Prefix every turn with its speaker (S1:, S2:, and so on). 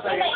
S1: Okay.